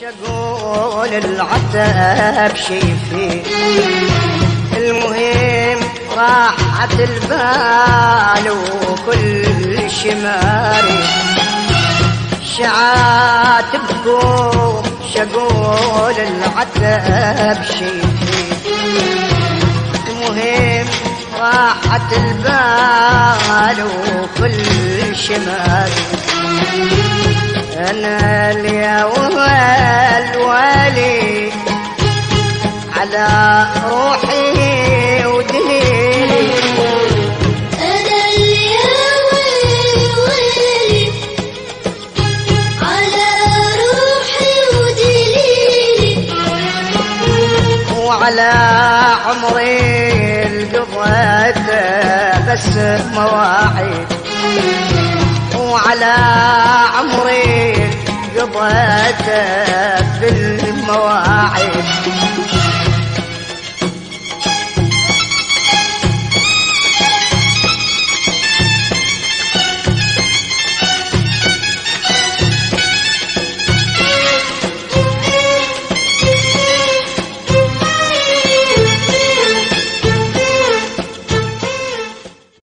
شقول العتب شي فيه المهم راحت البال وكل شماري. شعات بكم شقول العتب شي فيه المهم راحت البال وكل شماري. أنا اليوم الوالي على روحي ودليلي أنا ويلي على روحي ودليلي وعلى عمري القضيت بس مواعيد. وعلى قضيته